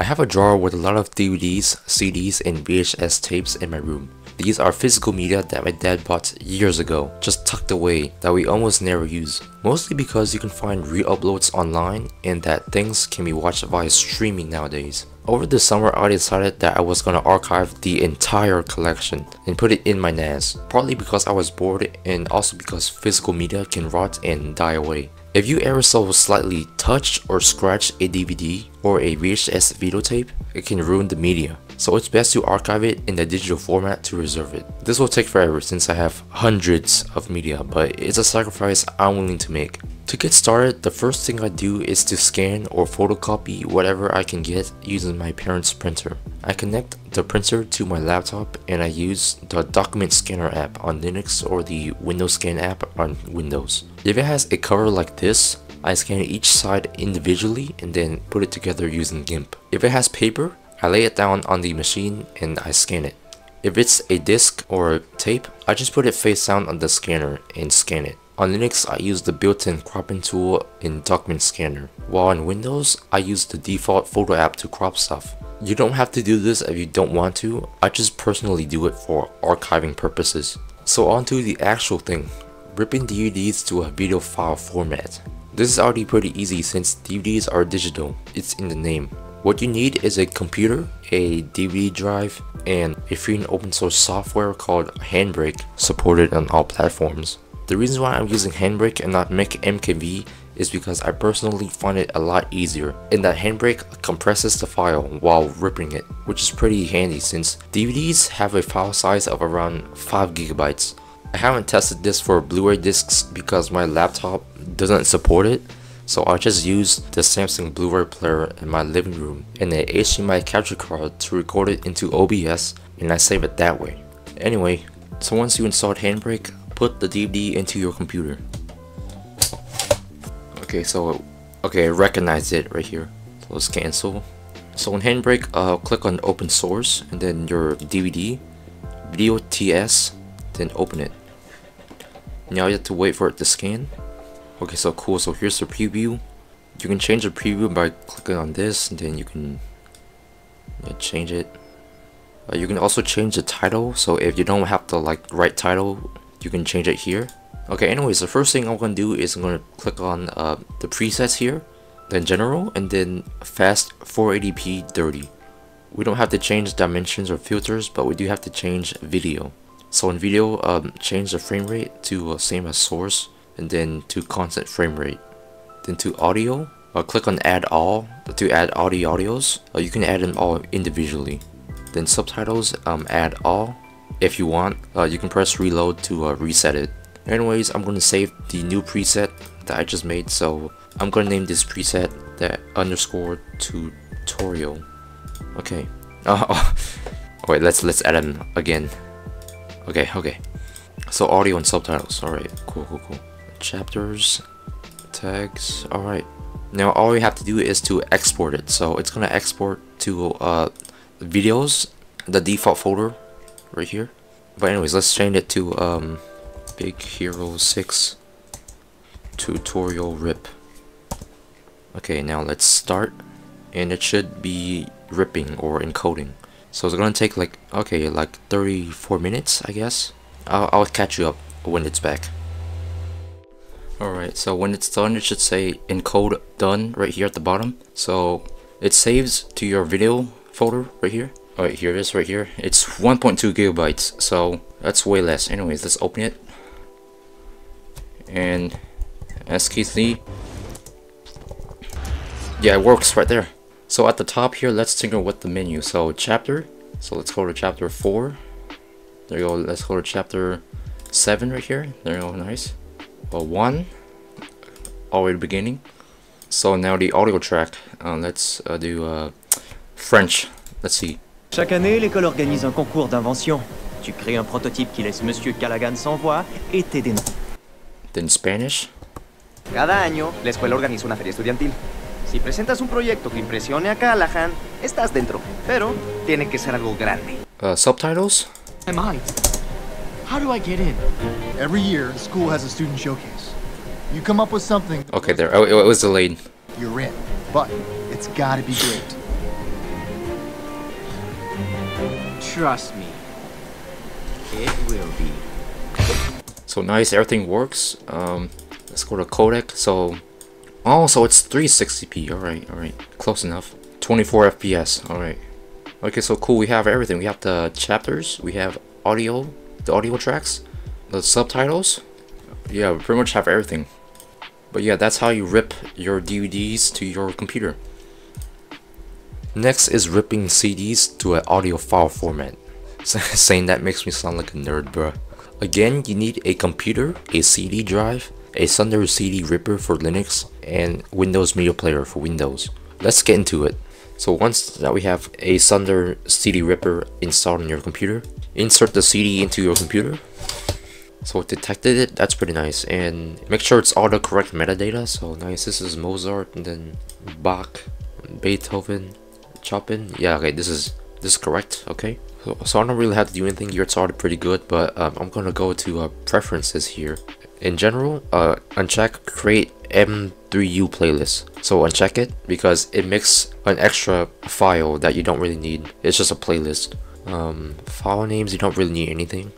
I have a drawer with a lot of DVDs, CDs, and VHS tapes in my room. These are physical media that my dad bought years ago, just tucked away, that we almost never use. Mostly because you can find re-uploads online and that things can be watched via streaming nowadays. Over the summer I decided that I was gonna archive the entire collection and put it in my NAS, partly because I was bored and also because physical media can rot and die away. If you ever so slightly touch or scratch a DVD or a VHS videotape, it can ruin the media. So it's best to archive it in the digital format to reserve it. This will take forever since I have hundreds of media, but it's a sacrifice I'm willing to make. To get started, the first thing I do is to scan or photocopy whatever I can get using my parents' printer. I connect the printer to my laptop and I use the document scanner app on Linux or the Windows Scan app on Windows. If it has a cover like this, I scan each side individually and then put it together using GIMP. If it has paper, I lay it down on the machine and I scan it. If it's a disc or tape, I just put it face down on the scanner and scan it. On Linux, I use the built-in cropping tool in Document Scanner, while on Windows, I use the default photo app to crop stuff. You don't have to do this if you don't want to, I just personally do it for archiving purposes. So on to the actual thing, ripping DVDs to a video file format. This is already pretty easy since DVDs are digital, it's in the name. What you need is a computer, a DVD drive, and a free and open source software called Handbrake supported on all platforms. The reason why I'm using Handbrake and not MKV is because I personally find it a lot easier in that Handbrake compresses the file while ripping it, which is pretty handy since DVDs have a file size of around 5 gigabytes. I haven't tested this for Blu-ray discs because my laptop doesn't support it, so I just use the Samsung Blu-ray player in my living room and an HDMI capture card to record it into OBS and I save it that way. Anyway, so once you installed Handbrake, put the DVD into your computer. Okay, so okay, recognize it right here. So let's cancel. So in Handbrake, uh, click on Open Source and then your DVD, Video TS, then open it. Now you have to wait for it to scan. Okay, so cool. So here's the preview. You can change the preview by clicking on this, and then you can yeah, change it. Uh, you can also change the title. So if you don't have the like right title, you can change it here. Okay, anyways, the first thing I'm gonna do is I'm gonna click on uh, the presets here, then general, and then fast 480p 30. We don't have to change dimensions or filters, but we do have to change video. So in video, um, change the frame rate to uh, same as source, and then to constant frame rate. Then to audio, uh, click on add all to add audio audios. Uh, you can add them all individually. Then subtitles, um, add all, if you want, uh, you can press reload to uh, reset it. Anyways, I'm going to save the new preset that I just made, so I'm going to name this preset that underscore tutorial. Okay. Oh, oh. wait, let's let's add them again. Okay, okay. So audio and subtitles. All right, cool, cool, cool. Chapters, tags. All right. Now all we have to do is to export it. So it's gonna export to uh, videos, the default folder right here. But anyways, let's change it to um, Big Hero 6 tutorial rip. Okay, now let's start. And it should be ripping or encoding. So it's gonna take like, okay, like 34 minutes, I guess. I'll, I'll catch you up when it's back. Alright, so when it's done, it should say encode done right here at the bottom. So it saves to your video folder right here. Alright, here it is right here. It's 1.2 gigabytes, so that's way less. Anyways, let's open it. And Lee. Yeah, it works right there. So at the top here, let's tinker with the menu. So chapter. So let's go to chapter 4. There you go. Let's go to chapter 7 right here. There you go. Nice. Well, 1. All the way to the beginning. So now the audio track. Uh, let's uh, do uh, French. Let's see. Chaque année, l'école organise un concours d'invention. Tu crées un prototype qui laisse Monsieur Callaghan sans voix et t'es dénoncé. Then Spanish? Cada año, la escuela organiza una feria estudiantil. Si presentas un proyecto que impresione a Callahan, estás dentro. Pero tiene que ser algo grande. Uh, subtitles? Am I? How do I get in? Every year, the school has a student showcase. You come up with something, Okay, there. Oh, it was delayed. you're in. But it's gotta be great. Trust me. It will be. So nice, everything works. Um, let's go to codec. So, oh, so it's 360p. All right, all right, close enough. 24 FPS. All right. Okay, so cool. We have everything. We have the chapters. We have audio, the audio tracks, the subtitles. Yeah, we pretty much have everything. But yeah, that's how you rip your DVDs to your computer. Next is ripping CDs to an audio file format. Saying that makes me sound like a nerd, bruh. Again, you need a computer, a CD drive, Asunder CD Ripper for Linux, and Windows Media Player for Windows. Let's get into it. So once that we have Asunder CD Ripper installed on your computer, insert the CD into your computer. So it detected it, that's pretty nice. And make sure it's all the correct metadata. So nice, this is Mozart, and then Bach, Beethoven, Chopin. Yeah, okay, this is this is correct, okay. So, so I don't really have to do anything here, it's already pretty good, but um, I'm gonna go to uh, preferences here. In general, uh, uncheck create M3U playlist. So uncheck it because it makes an extra file that you don't really need. It's just a playlist. Um, file names, you don't really need anything.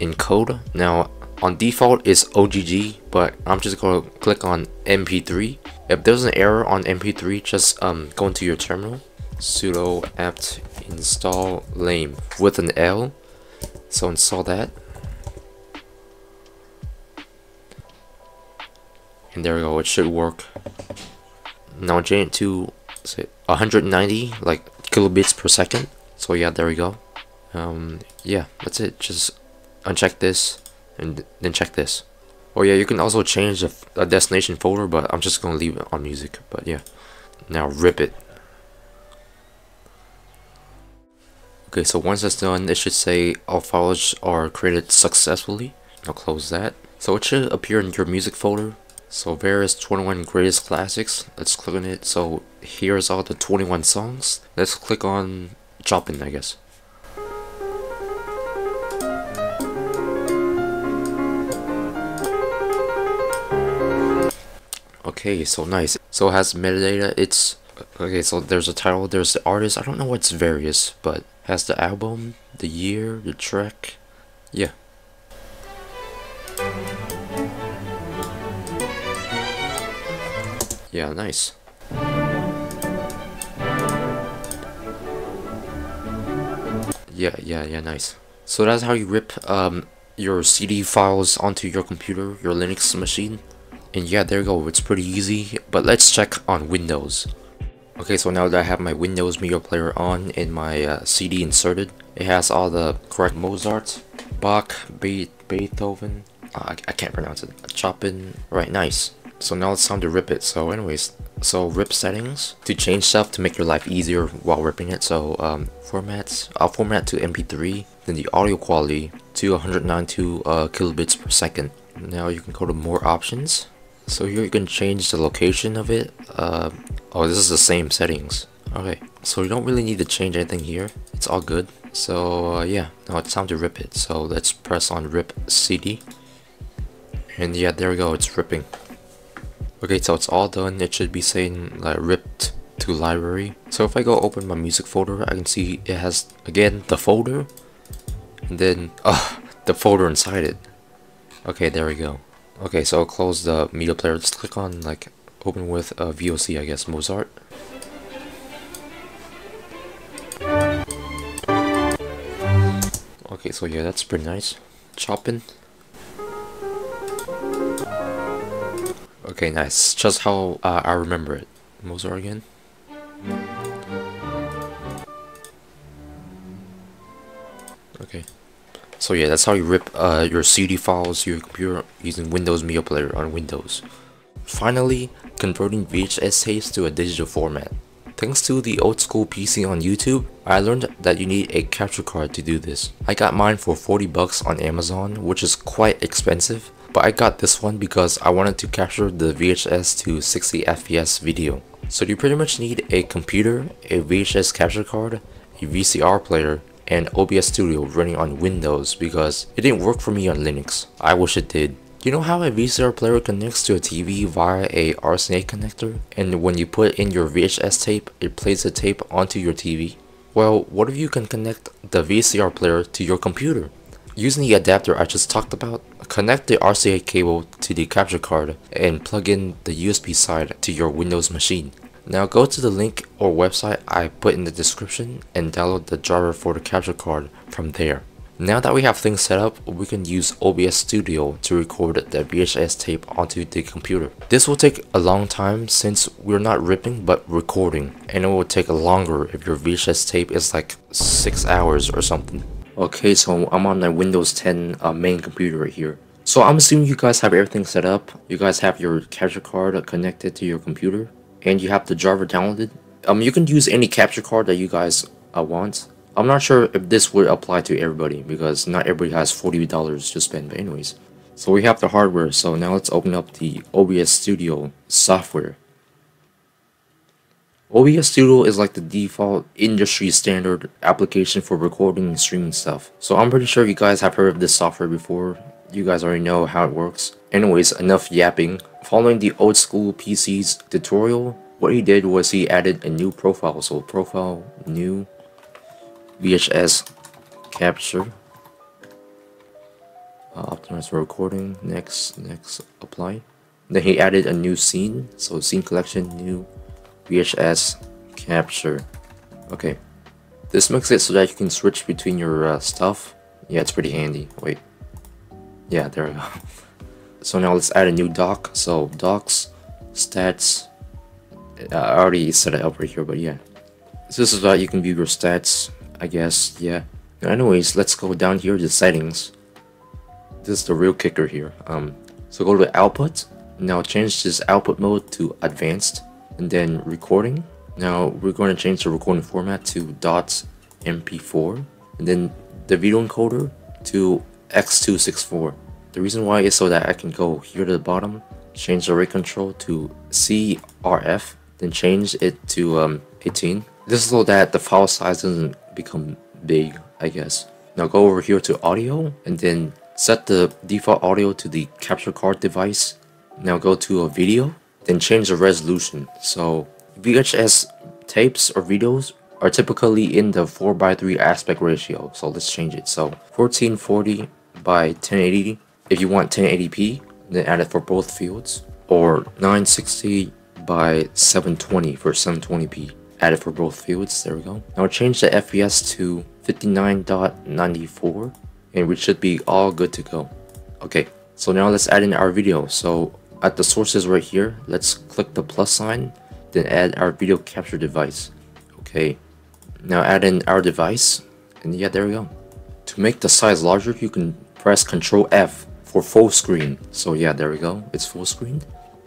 Encode, now on default is OGG, but I'm just gonna click on MP3. If there's an error on MP3, just um, go into your terminal sudo apt install lame with an L. So install that. And there we go, it should work. Now change it to say 190 like kilobits per second. So yeah, there we go. Um, yeah, that's it. Just uncheck this and then check this. Oh yeah, you can also change the, the destination folder, but I'm just gonna leave it on music. But yeah, now rip it. Okay, so once that's done, it should say all files are created successfully. I'll close that. So it should appear in your music folder. So various 21 greatest classics. Let's click on it. So here's all the 21 songs. Let's click on Chopin, I guess. Okay, so nice. So it has metadata. It's okay. So there's a title. There's the artist. I don't know what's various, but has the album, the year, the track. Yeah. Yeah, nice. Yeah, yeah, yeah, nice. So that's how you rip um, your CD files onto your computer, your Linux machine. And yeah, there you go, it's pretty easy. But let's check on Windows. Okay, so now that I have my Windows Media Player on and my uh, CD inserted, it has all the correct Mozart, Bach, Be Beethoven, uh, I, I can't pronounce it, Chopin, right, nice. So now it's time to rip it. So anyways, so rip settings to change stuff to make your life easier while ripping it. So um, formats, I'll format to MP3, then the audio quality to 192 uh, kilobits per second. Now you can go to more options. So here you can change the location of it. Uh, oh, this is the same settings. Okay, so you don't really need to change anything here. It's all good. So uh, yeah, now it's time to rip it. So let's press on rip CD. And yeah, there we go, it's ripping. Okay, so it's all done. It should be saying like ripped to library. So if I go open my music folder, I can see it has, again, the folder. And then, uh, the folder inside it. Okay, there we go. Okay, so I'll close the media player. Just click on like open with a uh, VLC, I guess, Mozart. Okay, so yeah, that's pretty nice. Chopin. Okay, nice. Just how uh, I remember it. Mozart again. Okay. So yeah, that's how you rip uh, your CD files to your computer using Windows Media Player on Windows. Finally, converting VHS tapes to a digital format. Thanks to the Oldskool PC on YouTube, I learned that you need a capture card to do this. I got mine for 40 bucks on Amazon, which is quite expensive, but I got this one because I wanted to capture the VHS to 60 FPS video. So you pretty much need a computer, a VHS capture card, a VCR player, and OBS Studio running on Windows because it didn't work for me on Linux. I wish it did. You know how a VCR player connects to a TV via a RCA connector? And when you put in your VHS tape, it plays the tape onto your TV? Well, what if you can connect the VCR player to your computer? Using the adapter I just talked about, connect the RCA cable to the capture card and plug in the USB side to your Windows machine. Now go to the link or website I put in the description and download the driver for the capture card from there. Now that we have things set up, we can use OBS Studio to record the VHS tape onto the computer. This will take a long time since we're not ripping but recording and it will take longer if your VHS tape is like 6 hours or something. Okay, so I'm on my Windows 10 uh, main computer right here. So I'm assuming you guys have everything set up. You guys have your capture card connected to your computer and you have the driver downloaded. Um, you can use any capture card that you guys uh, want. I'm not sure if this would apply to everybody because not everybody has $40 to spend but anyways. So we have the hardware so now let's open up the OBS Studio software. OBS Studio is like the default industry standard application for recording and streaming stuff. So I'm pretty sure you guys have heard of this software before. You guys already know how it works. Anyways, enough yapping. Following the Oldskool PC's tutorial, what he did was he added a new profile. So profile, new, VHS capture. Uh, optimize for recording. Next next apply. Then he added a new scene. So scene collection new VHS capture. Okay. This makes it so that you can switch between your uh, stuff. Yeah it's pretty handy. Wait. Yeah there we go. So now let's add a new doc. So docs stats. Uh, I already set it up right here but yeah. So this is how you can view your stats I guess, yeah. Anyways, let's go down here to settings. This is the real kicker here. Um, so go to output. Now change this output mode to advanced and then recording. Now we're going to change the recording format to .mp4 and then the video encoder to x264. The reason why is so that I can go here to the bottom, change the rate control to CRF, then change it to um, 18. This is so that the file size doesn't become big, I guess. Now go over here to audio and then set the default audio to the capture card device. Now go to a video, then change the resolution. So VHS tapes or videos are typically in the 4x3 aspect ratio. So let's change it. So 1440 by 1080 if you want 1080p, then add it for both fields. Or 960 by 720 for 720p added for both fields. There we go. Now change the FPS to 59.94 and we should be all good to go. Okay, so now let's add in our video. So at the sources right here, let's click the plus sign, then add our video capture device. Okay, now add in our device, and yeah, there we go. To make the size larger, you can press Ctrl F for full screen. So yeah, there we go, it's full screen.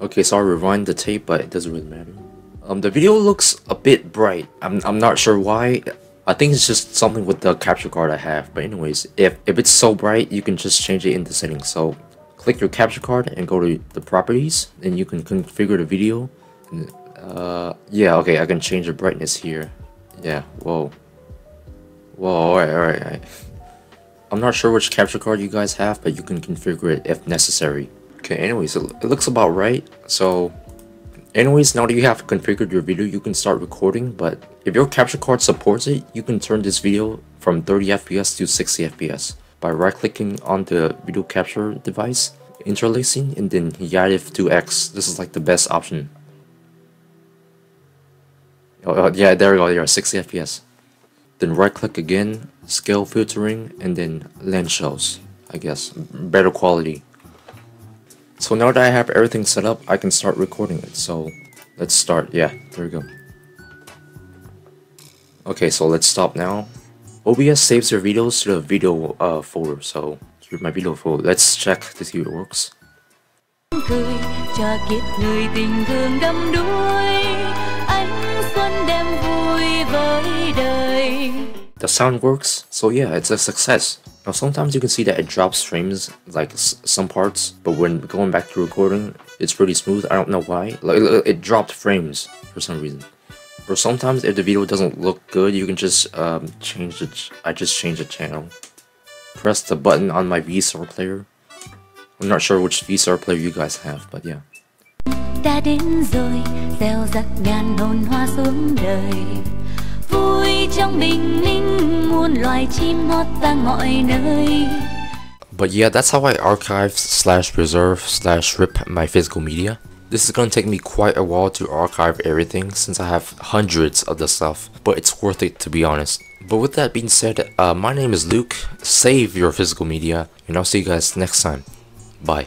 Okay, so I'll rewind the tape, but it doesn't really matter. Um, the video looks a bit bright. I'm, I'm not sure why. I think it's just something with the capture card I have. But anyways, if, if it's so bright, you can just change it in the settings. So click your capture card and go to the properties. and you can configure the video. And, uh, yeah, okay, I can change the brightness here. Yeah, whoa. Whoa, alright, alright. I'm not sure which capture card you guys have, but you can configure it if necessary. Okay, anyways, it, it looks about right. So Anyways, now that you have configured your video, you can start recording, but if your capture card supports it, you can turn this video from 30 FPS to 60 FPS by right-clicking on the video capture device, interlacing, and then Yadif 2x. This is like the best option. Oh, oh yeah, there we go, there, 60 FPS. Then right-click again, scale filtering, and then Lanczos, I guess, better quality. So now that I have everything set up, I can start recording it. So let's start. Yeah, there we go. Okay, so let's stop now. OBS saves your videos to the video uh, folder. So here's my video folder. Let's check to see if it works. The sound works, so yeah, it's a success. Now sometimes you can see that it drops frames, like some parts, but when going back to recording, it's pretty smooth. I don't know why. Like it dropped frames for some reason. Or sometimes if the video doesn't look good, you can just um, change the. I just change the channel. Press the button on my VCR player. I'm not sure which VCR player you guys have, but yeah. đã đến rồi gieo ngàn hồn hoa xuống đời vui trong bình minh muôn loài chim hót vang mọi nơi But yeah, that's how I archive slash preserve slash rip my physical media. This is gonna take me quite a while to archive everything since I have hundreds of the stuff, but it's worth it to be honest. But with that being said, uh, my name is Luke, save your physical media, and I'll see you guys next time. Bye.